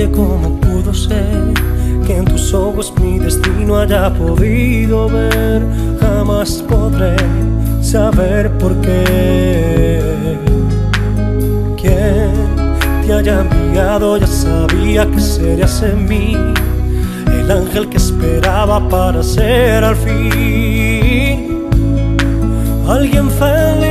preguntarte cómo pudo ser que en tus ojos mi destino haya podido ver. Jamás podré saber por qué. Quien te haya enviado ya sabía que serías en mí el ángel que esperaba para ser al fin alguien feliz.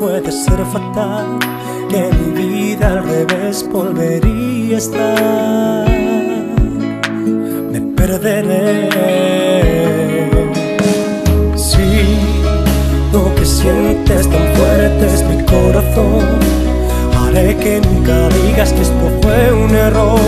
Puede ser fatal, que mi vida al revés volvería a estar. Me perderé. Si lo que sientes tan fuerte es mi corazón, haré que nunca digas que esto fue un error.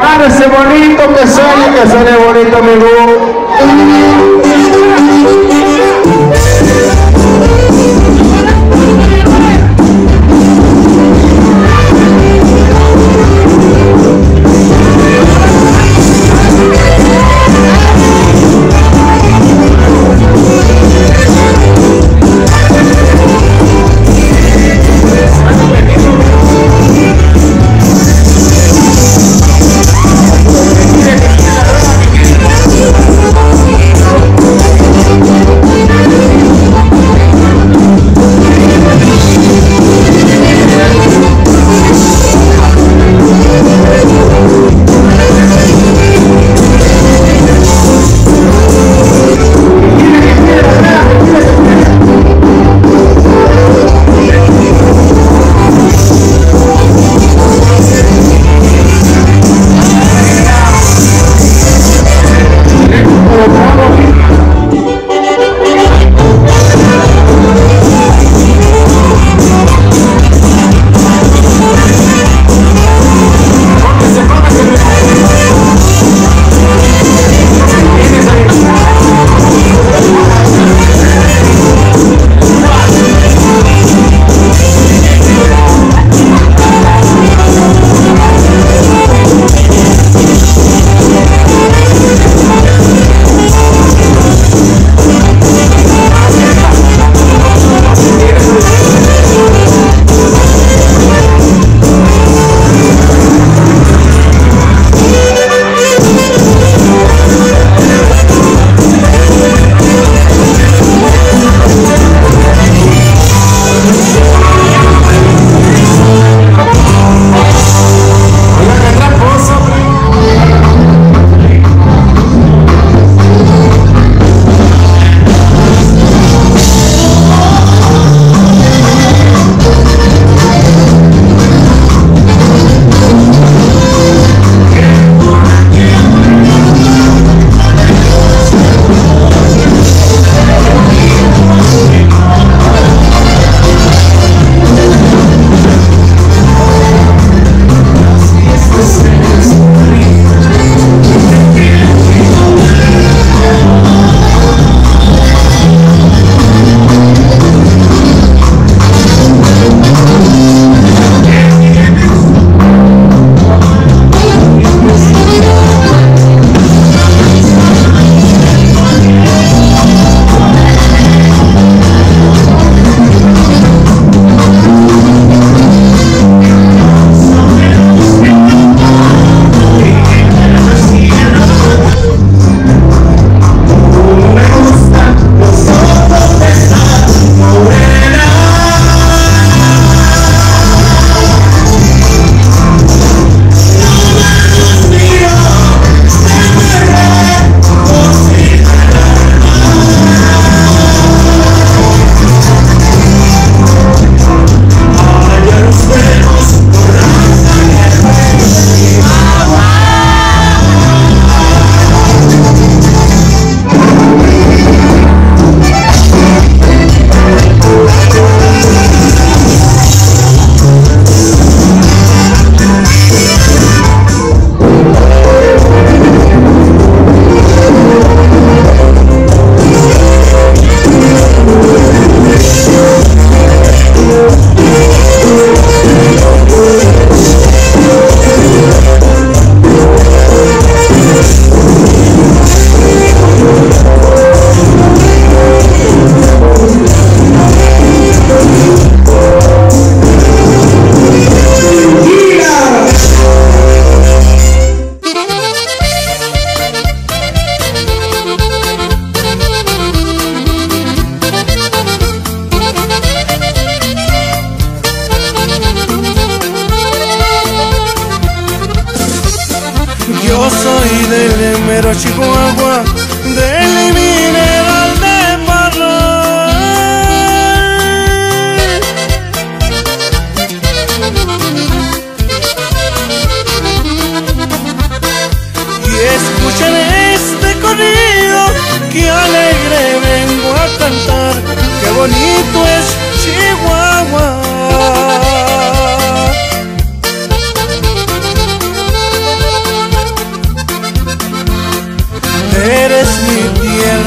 Primo, ese bonito que suene, que suene bonito mi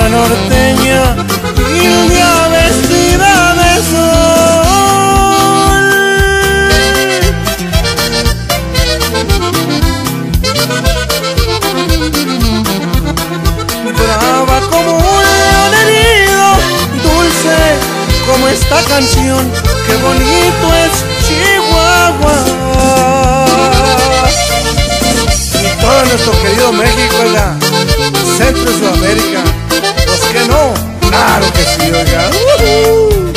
norteña india vestida de sol. Brava como un león herido, dulce como esta canción, qué bonito es Chihuahua. Y todo nuestro querido México, oiga, Centro y Sudamérica, pues que no, claro que sí, oiga. Ujú.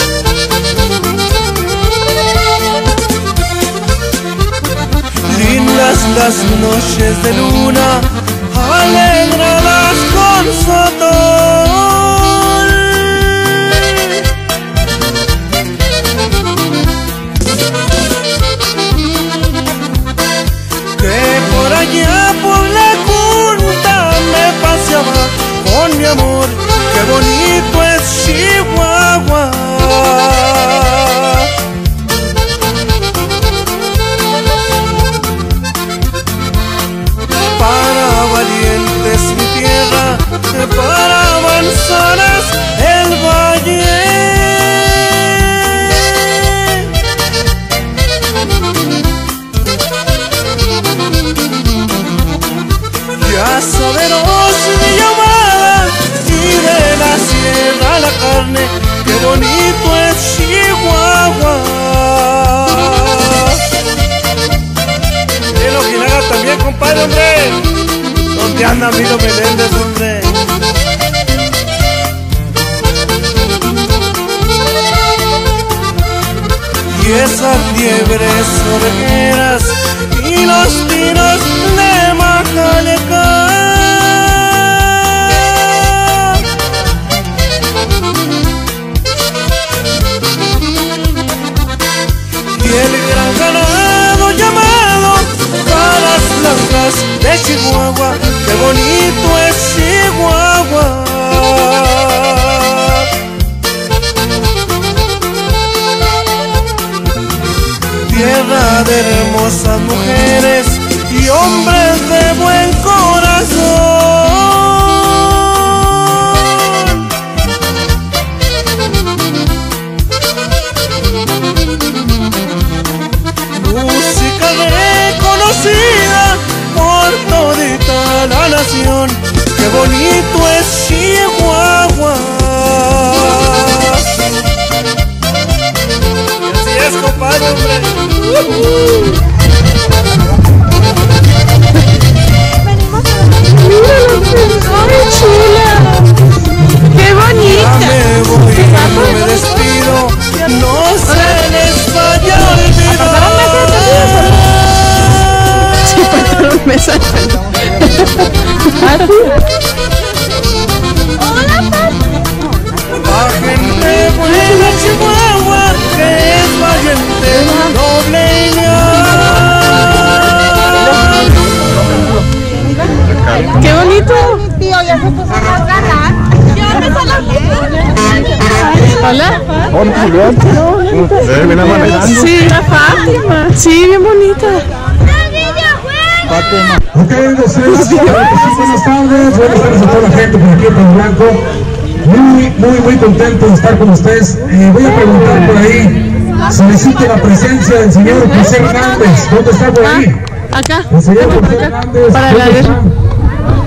Lindas las noches de luna, alegradas con sotol. Buenas tardes a toda la gente por aquí en Pueblo Blanco. Muy, muy, muy contento de estar con ustedes. Eh, voy a preguntar por ahí, solicito la presencia del señor José Hernández. ¿Dónde está por ahí? Acá. El señor Por José. Hernández. Para ¿dónde la está?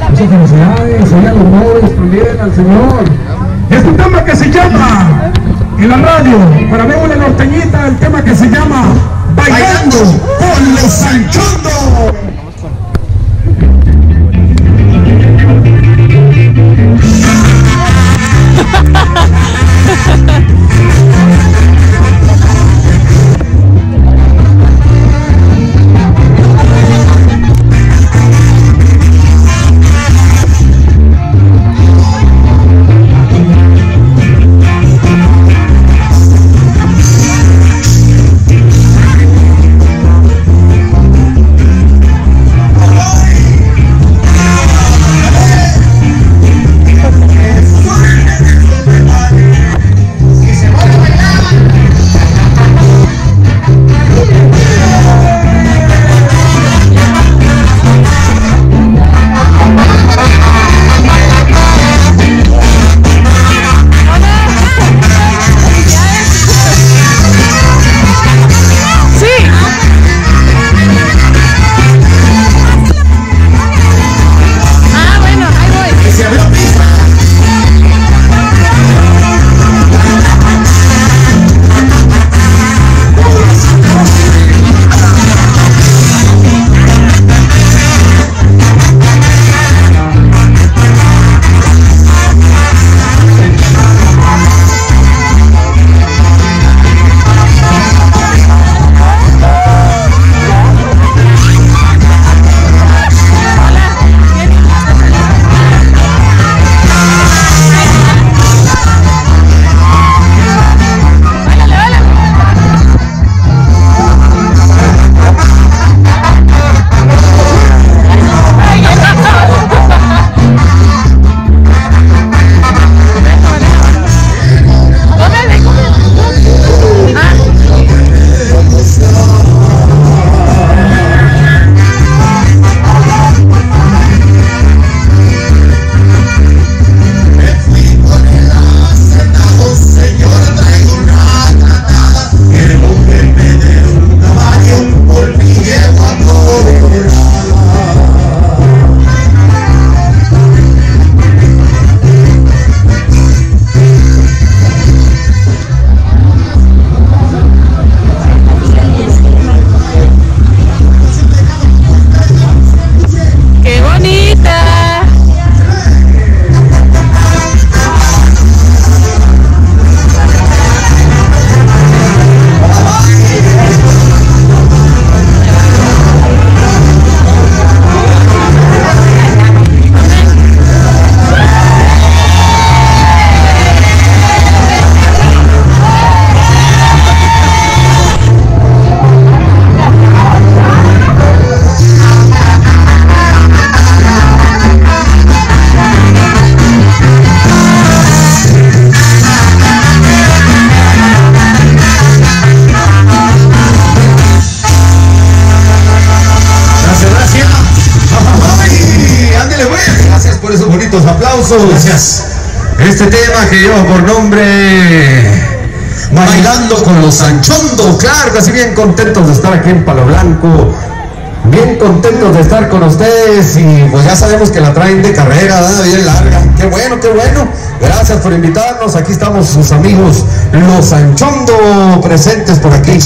Muchas felicidades, señor honores también al señor. Es un tema que se llama, en la radio, para ver una norteñita, el tema que se llama Bailando con los Sanchondos. Este tema que lleva por nombre Bailando con los Sanchondo, claro que sí, bien contentos de estar aquí en Palo Blanco, bien contentos de estar con ustedes y pues ya sabemos que la traen de carrera, bien larga. Qué bueno, qué bueno. Gracias por invitarnos. Aquí estamos sus amigos los Sanchondo presentes por aquí.